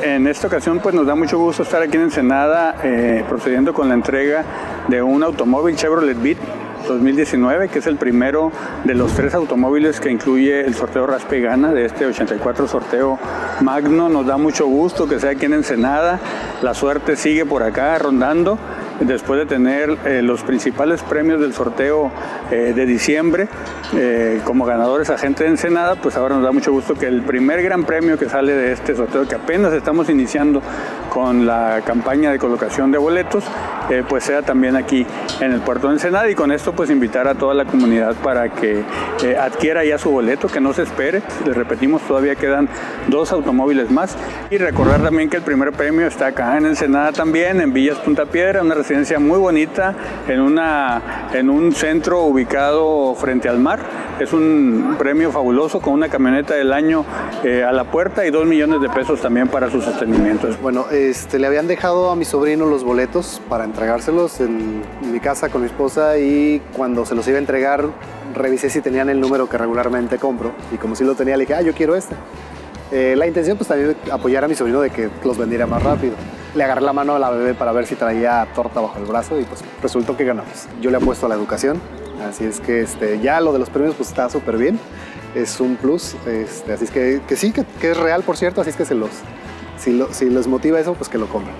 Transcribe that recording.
En esta ocasión pues nos da mucho gusto estar aquí en Ensenada eh, procediendo con la entrega de un automóvil Chevrolet Beat 2019, que es el primero de los tres automóviles que incluye el sorteo Raspe Gana de este 84 sorteo Magno. Nos da mucho gusto que sea aquí en Ensenada. La suerte sigue por acá rondando después de tener eh, los principales premios del sorteo eh, de diciembre eh, como ganadores agente de Ensenada, pues ahora nos da mucho gusto que el primer gran premio que sale de este sorteo, que apenas estamos iniciando con la campaña de colocación de boletos, pues sea también aquí en el puerto de Ensenada. Y con esto pues invitar a toda la comunidad para que adquiera ya su boleto, que no se espere, les repetimos, todavía quedan dos automóviles más. Y recordar también que el primer premio está acá en Ensenada también, en Villas Punta Piedra, una residencia muy bonita en, una, en un centro ubicado frente al mar. Es un premio fabuloso con una camioneta del año eh, a la puerta y dos millones de pesos también para su sostenimiento. Bueno, este, le habían dejado a mi sobrino los boletos para entregárselos en mi casa con mi esposa y cuando se los iba a entregar revisé si tenían el número que regularmente compro y como si lo tenía le dije, ah, yo quiero este. Eh, la intención pues también apoyar a mi sobrino de que los vendiera más rápido le agarré la mano a la bebé para ver si traía torta bajo el brazo y pues resultó que ganamos. Yo le apuesto a la educación, así es que este, ya lo de los premios pues está súper bien, es un plus, este, así es que, que sí, que, es real por cierto, así es que se los, si, si les motiva eso pues que lo compren.